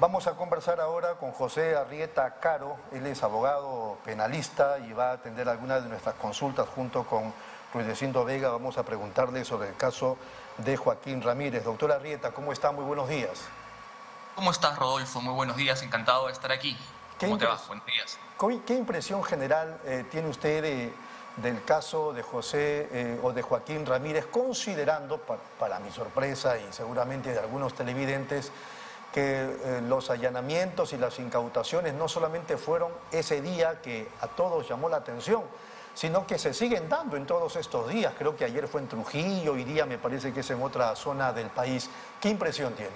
Vamos a conversar ahora con José Arrieta Caro, él es abogado penalista y va a atender algunas de nuestras consultas junto con Rudecindo Vega. Vamos a preguntarle sobre el caso de Joaquín Ramírez. Doctor Arrieta, ¿cómo está? Muy buenos días. ¿Cómo estás, Rodolfo? Muy buenos días, encantado de estar aquí. ¿Cómo te va? Buenos días. ¿Qué impresión general eh, tiene usted del caso de José eh, o de Joaquín Ramírez, considerando, para, mi sorpresa y seguramente de algunos televidentes, que eh, los allanamientos y las incautaciones no solamente fueron ese día que a todos llamó la atención, sino que se siguen dando en todos estos días. Creo que ayer fue en Trujillo, hoy día me parece que es en otra zona del país. ¿Qué impresión tiene?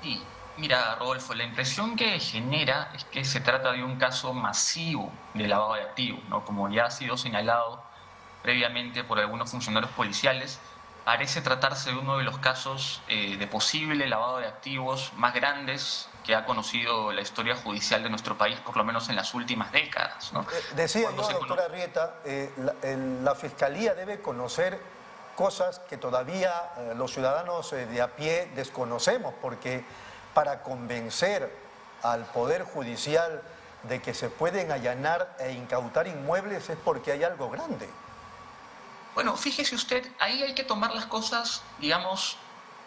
Sí, mira, Rodolfo, la impresión que genera es que se trata de un caso masivo de lavado de activos, ¿no? Como ya ha sido señalado previamente por algunos funcionarios policiales, parece tratarse de uno de los casos eh, de posible lavado de activos más grandes que ha conocido la historia judicial de nuestro país, por lo menos en las últimas décadas. ¿no? Eh, decía yo, doctora Rieta, eh, la, Fiscalía debe conocer cosas que todavía los ciudadanos de a pie desconocemos, porque para convencer al Poder Judicial de que se pueden allanar e incautar inmuebles es porque hay algo grande. Bueno, fíjese usted, ahí hay que tomar las cosas, digamos,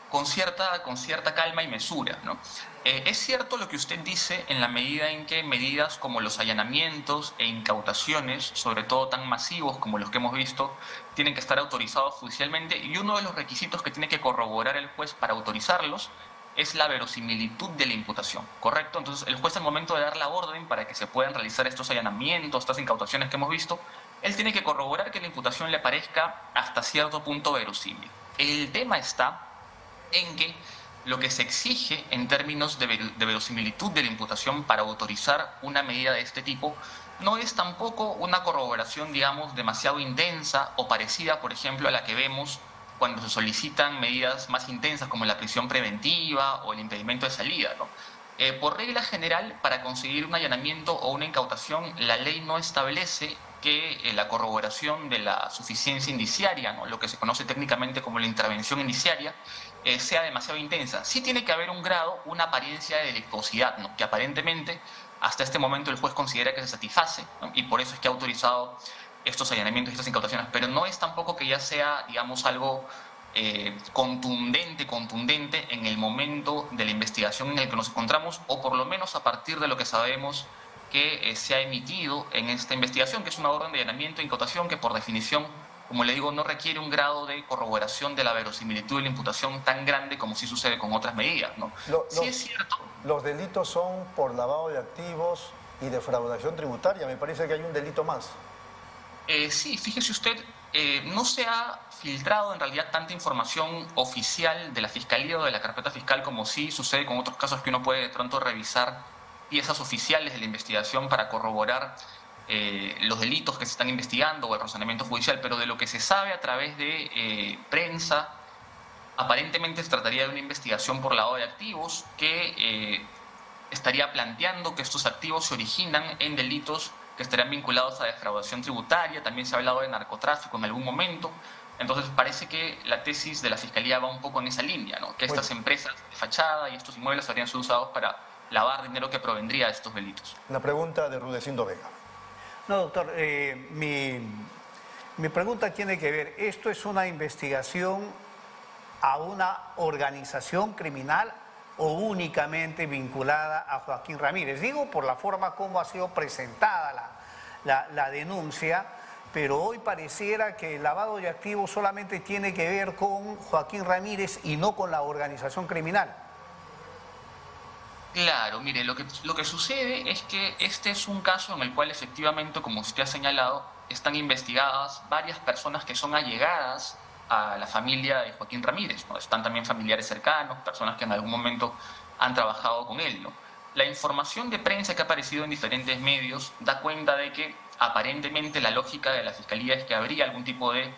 con cierta, con cierta calma y mesura. ¿no? Eh, es cierto lo que usted dice en la medida en que medidas como los allanamientos e incautaciones, sobre todo tan masivos como los que hemos visto, tienen que estar autorizados judicialmente y uno de los requisitos que tiene que corroborar el juez para autorizarlos es la verosimilitud de la imputación, ¿correcto? Entonces el juez al momento de dar la orden para que se puedan realizar estos allanamientos, estas incautaciones que hemos visto, él tiene que corroborar que la imputación le parezca hasta cierto punto verosímil. El tema está en que lo que se exige en términos de, verosimilitud de la imputación para autorizar una medida de este tipo no es tampoco una corroboración, digamos, demasiado intensa o parecida, por ejemplo, a la que vemos cuando se solicitan medidas más intensas como la prisión preventiva o el impedimento de salida. Eh, por regla general, para conseguir un allanamiento o una incautación, la ley no establece que eh, la corroboración de la suficiencia indiciaria, ¿no? lo que se conoce técnicamente como la intervención indiciaria, eh, sea demasiado intensa. Sí tiene que haber un grado, una apariencia de delictuosidad, ¿no? que aparentemente hasta este momento el juez considera que se satisface y por eso es que ha autorizado estos allanamientos estas incautaciones, pero no es tampoco que ya sea, digamos, algo eh, contundente, contundente en el momento de la investigación en el que nos encontramos, o por lo menos a partir de lo que sabemos que eh, se ha emitido en esta investigación, que es una orden de allanamiento e incautación que por definición, como le digo, no requiere un grado de corroboración de la verosimilitud de la imputación tan grande como sí sucede con otras medidas. ¿no? sí es cierto. Los delitos son por lavado de activos y defraudación tributaria. Me parece que hay un delito más. Eh, sí, fíjese usted, eh, no se ha filtrado en realidad tanta información oficial de la Fiscalía o de la carpeta fiscal como sí sucede con otros casos que uno puede de pronto revisar piezas oficiales de la investigación para corroborar eh, los delitos que se están investigando o el razonamiento judicial, pero de lo que se sabe a través de prensa, aparentemente se trataría de una investigación por lavado de activos que estaría planteando que estos activos se originan en delitos que estarían vinculados a defraudación tributaria, también se ha hablado de narcotráfico en algún momento. Entonces parece que la tesis de la Fiscalía va un poco en esa línea, ¿no? que estas empresas de fachada y estos inmuebles habrían sido usados para lavar dinero que provendría de estos delitos. La pregunta de Rudecindo Vega. No, doctor, eh, mi, mi pregunta tiene que ver, ¿esto es una investigación a una organización criminal o únicamente vinculada a Joaquín Ramírez. Digo por la forma como ha sido presentada la, denuncia, pero hoy pareciera que el lavado de activos solamente tiene que ver con Joaquín Ramírez y no con la organización criminal. Claro, mire, lo que, lo que sucede es que este es un caso en el cual efectivamente, como usted ha señalado, están investigadas varias personas que son allegadas a la familia de Joaquín Ramírez. ¿no? Están también familiares cercanos, personas que en algún momento han trabajado con él. La información de prensa que ha aparecido en diferentes medios da cuenta de que aparentemente la lógica de la Fiscalía es que habría algún tipo de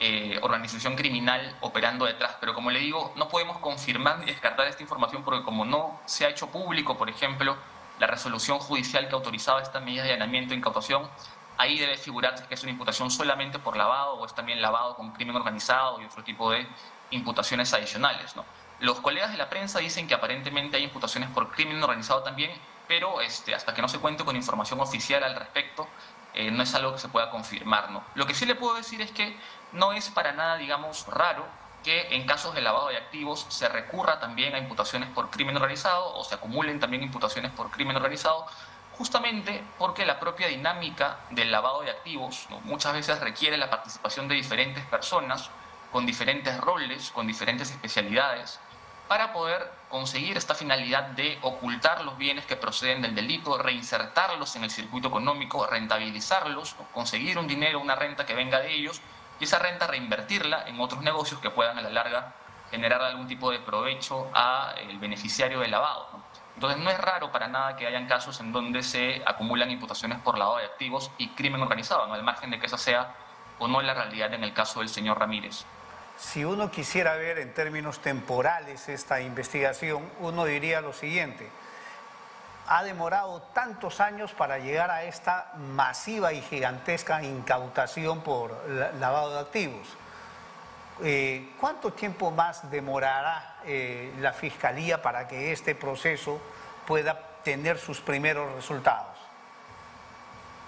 eh, organización criminal operando detrás. Pero como le digo, no podemos confirmar ni descartar esta información porque como no se ha hecho público, por ejemplo, la resolución judicial que autorizaba esta medida de allanamiento e incautación, ahí debe figurar que es una imputación solamente por lavado o es también lavado con crimen organizado y otro tipo de imputaciones adicionales. ¿no? Los colegas de la prensa dicen que aparentemente hay imputaciones por crimen organizado también, pero este, hasta que no se cuente con información oficial al respecto, eh, no es algo que se pueda confirmar. ¿no? Lo que sí le puedo decir es que no es para nada, digamos, raro que en casos de lavado de activos se recurra también a imputaciones por crimen organizado o se acumulen también imputaciones por crimen organizado, justamente porque la propia dinámica del lavado de activos muchas veces requiere la participación de diferentes personas con diferentes roles, con diferentes especialidades, para poder conseguir esta finalidad de ocultar los bienes que proceden del delito, reinsertarlos en el circuito económico, rentabilizarlos, conseguir un dinero, una renta que venga de ellos esa renta reinvertirla en otros negocios que puedan a la larga generar algún tipo de provecho al beneficiario del lavado. Entonces no es raro para nada que hayan casos en donde se acumulan imputaciones por lavado de activos y crimen organizado, ¿no? al margen de que esa sea o no la realidad en el caso del señor Ramírez. Si uno quisiera ver en términos temporales esta investigación, uno diría lo siguiente. Ha demorado tantos años para llegar a esta masiva y gigantesca incautación por lavado de activos. Eh, ¿Cuánto tiempo más demorará eh, la Fiscalía para que este proceso pueda tener sus primeros resultados?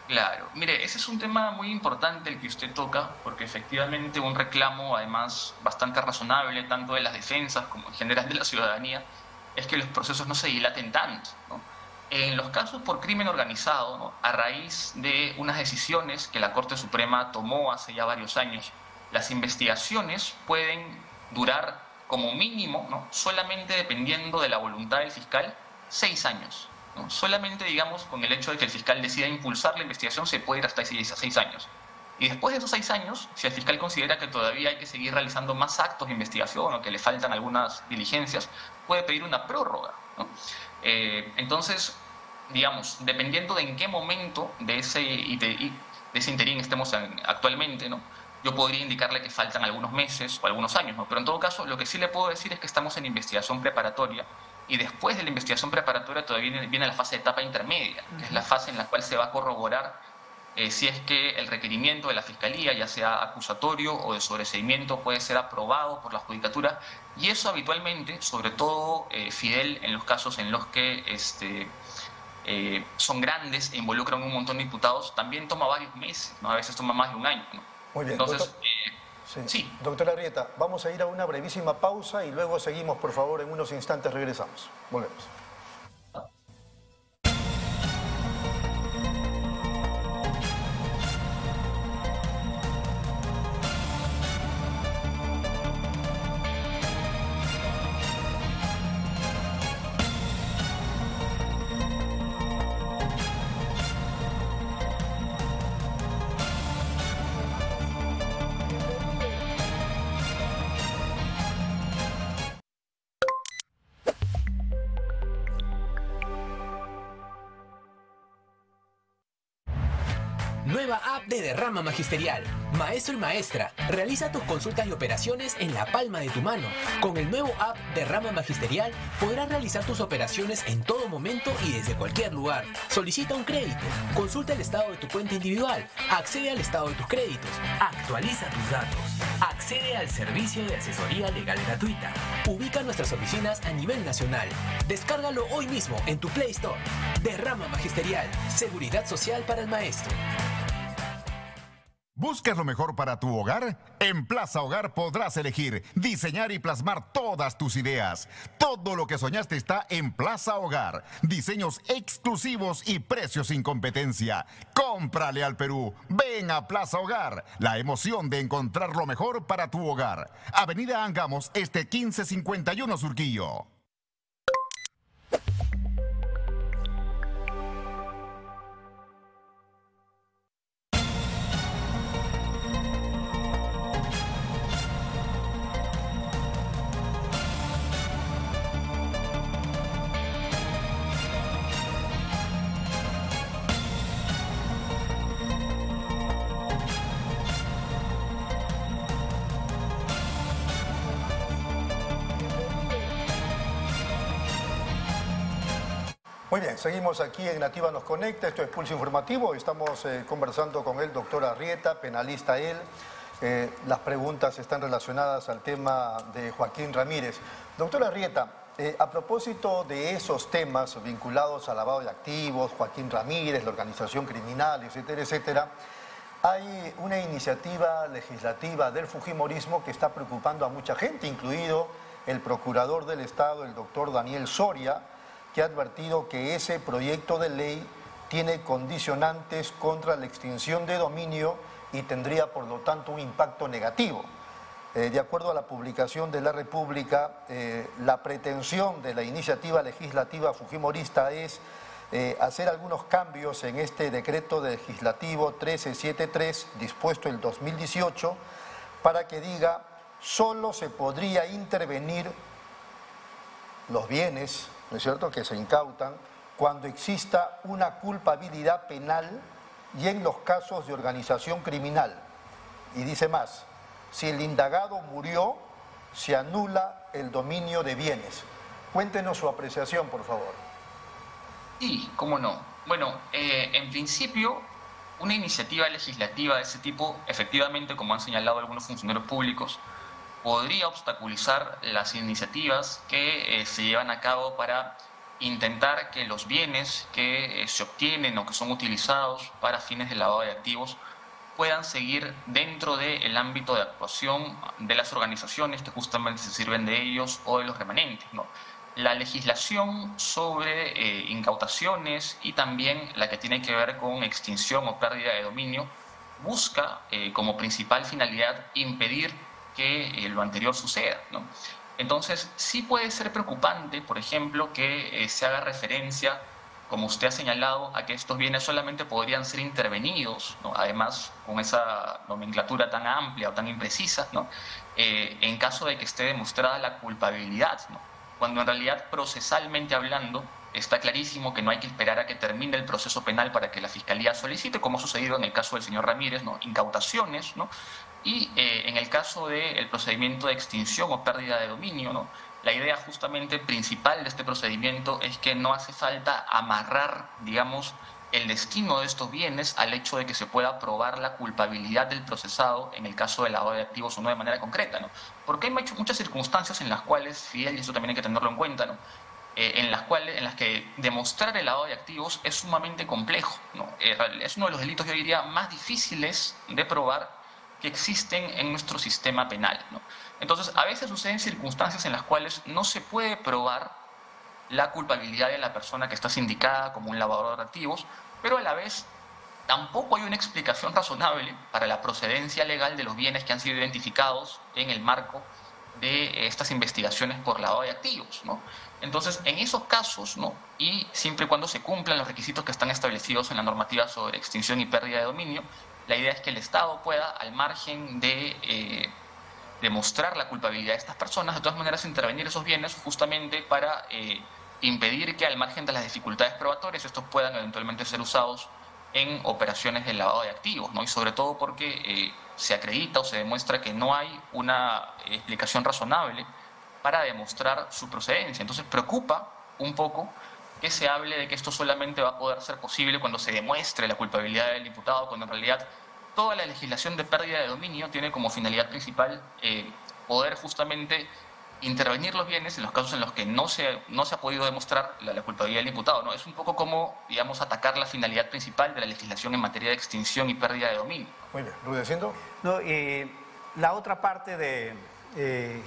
Claro, mire, ese es un tema muy importante el que usted toca, porque efectivamente un reclamo, además bastante razonable, tanto de las defensas como en general de la ciudadanía, es que los procesos no se dilaten tanto. En los casos por crimen organizado, a raíz de unas decisiones que la Corte Suprema tomó hace ya varios años, las investigaciones pueden durar como mínimo, ¿no? solamente dependiendo de la voluntad del fiscal, seis años. Solamente, digamos, con el hecho de que el fiscal decida impulsar la investigación, se puede ir hasta seis años. Y después de esos seis años, si el fiscal considera que todavía hay que seguir realizando más actos de investigación o que le faltan algunas diligencias, puede pedir una prórroga. Eh, entonces, digamos, dependiendo de en qué momento de ese, de, ese interín estemos actualmente, ¿no? yo podría indicarle que faltan algunos meses o algunos años, ¿no? pero en todo caso, lo que sí le puedo decir es que estamos en investigación preparatoria y después de la investigación preparatoria todavía viene, la fase de etapa intermedia, que es la fase en la cual se va a corroborar eh, si es que el requerimiento de la Fiscalía, ya sea acusatorio o de sobreseimiento, puede ser aprobado por la Judicatura. Y eso habitualmente, sobre todo eh, Fidel, en los casos en los que este, eh, son grandes e involucran un montón de diputados, también toma varios meses, ¿no? a veces toma más de un año. Muy bien. Entonces, Sí. Doctora Arrieta, vamos a ir a una brevísima pausa y luego seguimos, por favor, en unos instantes regresamos. Volvemos. De Derrama Magisterial. Maestro y maestra, realiza tus consultas y operaciones en la palma de tu mano. Con el nuevo app de Rama Magisterial podrás realizar tus operaciones en todo momento y desde cualquier lugar. Solicita un crédito, consulta el estado de tu cuenta individual, accede al estado de tus créditos, actualiza tus datos, accede al servicio de asesoría legal gratuita, ubica nuestras oficinas a nivel nacional. Descárgalo hoy mismo en tu Play Store. Derrama Magisterial, seguridad social para el maestro. ¿Buscas lo mejor para tu hogar? En Plaza Hogar podrás elegir, diseñar y plasmar todas tus ideas. Todo lo que soñaste está en Plaza Hogar. Diseños exclusivos y precios sin competencia. Cómprale al Perú. Ven a Plaza Hogar. La emoción de encontrar lo mejor para tu hogar. Avenida Angamos, este 1551 Surquillo. Muy bien, seguimos aquí en Nativa Nos Conecta, esto es Pulso Informativo, estamos eh, conversando con el doctor Arrieta, penalista él, Eh, las preguntas están relacionadas al tema de Joaquín Ramírez. Doctora Rieta, eh, a propósito de esos temas vinculados al lavado de activos, Joaquín Ramírez, la organización criminal, etcétera, etcétera, hay una iniciativa legislativa del Fujimorismo que está preocupando a mucha gente, incluido el procurador del Estado, el doctor Daniel Soria, que ha advertido que ese proyecto de ley tiene condicionantes contra la extinción de dominio y tendría por lo tanto un impacto negativo. Eh, de acuerdo a la publicación de la República, eh, la pretensión de la iniciativa legislativa fujimorista es eh, hacer algunos cambios en este decreto legislativo 1373 dispuesto el 2018 para que diga solo se podría intervenir los bienes, ¿no es cierto?, que se incautan cuando exista una culpabilidad penal y en los casos de organización criminal. Y dice más, si el indagado murió, se anula el dominio de bienes. Cuéntenos su apreciación, por favor. Sí, cómo no. Bueno, eh, en principio, una iniciativa legislativa de ese tipo, efectivamente, como han señalado algunos funcionarios públicos, podría obstaculizar las iniciativas que eh, se llevan a cabo para intentar que los bienes que eh, se obtienen o que son utilizados para fines de lavado de activos puedan seguir dentro del ámbito de actuación de las organizaciones que justamente se sirven de ellos o de los remanentes. ¿no? La legislación sobre eh, incautaciones y también la que tiene que ver con extinción o pérdida de dominio busca como principal finalidad impedir que lo anterior suceda. ¿no? Entonces, sí puede ser preocupante, por ejemplo, que eh, se haga referencia, como usted ha señalado, a que estos bienes solamente podrían ser intervenidos, además con esa nomenclatura tan amplia o tan imprecisa, ¿no? Eh, en caso de que esté demostrada la culpabilidad, cuando en realidad procesalmente hablando está clarísimo que no hay que esperar a que termine el proceso penal para que la Fiscalía solicite, como ha sucedido en el caso del señor Ramírez, ¿no? incautaciones, ¿no? y eh, en el caso del procedimiento de extinción o pérdida de dominio, ¿no? la idea justamente principal de este procedimiento es que no hace falta amarrar, digamos, el destino de estos bienes al hecho de que se pueda probar la culpabilidad del procesado en el caso del lavado de activos o no de manera concreta, ¿no? Porque hay muchas circunstancias en las cuales, Fidel, y eso también hay que tenerlo en cuenta, ¿no? Eh, en las cuales en las que demostrar el lavado de activos es sumamente complejo. es uno de los delitos, yo diría, más difíciles de probar que existen en nuestro sistema penal. Entonces, a veces suceden circunstancias en las cuales no se puede probar la culpabilidad de la persona que está sindicada como un lavador de activos, pero a la vez tampoco hay una explicación razonable para la procedencia legal de los bienes que han sido identificados en el marco de estas investigaciones por lavado de activos. Entonces, en esos casos, ¿no? y siempre y cuando se cumplan los requisitos que están establecidos en la normativa sobre extinción y pérdida de dominio, la idea es que el Estado pueda, al margen de eh, demostrar la culpabilidad de estas personas, de todas maneras intervenir esos bienes justamente para eh, impedir que, al margen de las dificultades probatorias, estos puedan eventualmente ser usados en operaciones de lavado de activos, ¿no? y sobre todo porque eh, se acredita o se demuestra que no hay una explicación razonable para demostrar su procedencia. Entonces preocupa un poco que se hable de que esto solamente va a poder ser posible cuando se demuestre la culpabilidad del diputado, cuando en realidad toda la legislación de pérdida de dominio tiene como finalidad principal eh, poder justamente intervenir los bienes en los casos en los que no se, no se ha podido demostrar la, culpabilidad del imputado. ¿no? Es un poco como, digamos, atacar la finalidad principal de la legislación en materia de extinción y pérdida de dominio. Muy bien, ¿rudeciendo? No, eh, la otra parte de eh,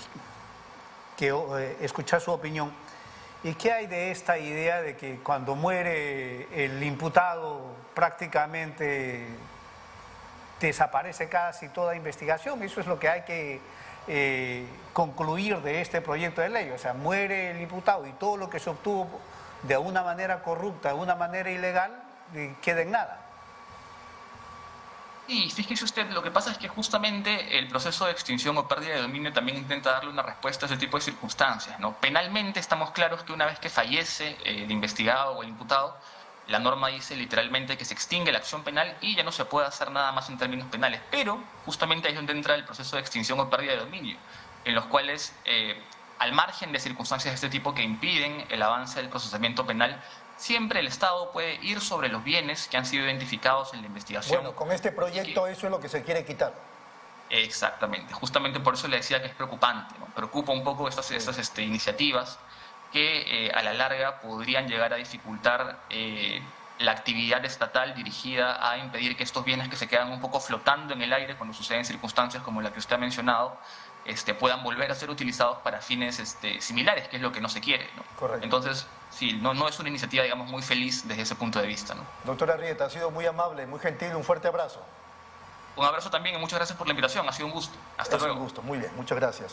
que eh, escuchar su opinión. ¿Y qué hay de esta idea de que cuando muere el imputado prácticamente desaparece casi toda investigación? Eso es lo que hay que eh, concluir de este proyecto de ley. O sea, muere el imputado y todo lo que se obtuvo de una manera corrupta, de una manera ilegal, eh, queda en nada. Y fíjese usted, lo que pasa es que justamente el proceso de extinción o pérdida de dominio también intenta darle una respuesta a ese tipo de circunstancias. ¿no? Penalmente estamos claros que una vez que fallece el investigado o el imputado, la norma dice literalmente que se extingue la acción penal y ya no se puede hacer nada más en términos penales. Pero justamente ahí es donde entra el proceso de extinción o pérdida de dominio, en los cuales, eh, al margen de circunstancias de este tipo que impiden el avance del procesamiento penal, siempre el Estado puede ir sobre los bienes que han sido identificados en la investigación. Bueno, con este proyecto eso es lo que se quiere quitar. Exactamente, justamente por eso le decía que es preocupante, ¿no? preocupa un poco estas, estas este, iniciativas que eh, a la larga podrían llegar a dificultar eh, la actividad estatal dirigida a impedir que estos bienes que se quedan un poco flotando en el aire cuando suceden circunstancias como la que usted ha mencionado, este, puedan volver a ser utilizados para fines este, similares, que es lo que no se quiere. Correcto. Entonces, sí, no, no es una iniciativa, digamos, muy feliz desde ese punto de vista. ¿no? Doctora Rieta, ha sido muy amable, muy gentil, un fuerte abrazo. Un abrazo también y muchas gracias por la invitación, ha sido un gusto. Hasta es luego. un gusto, muy bien, muchas gracias.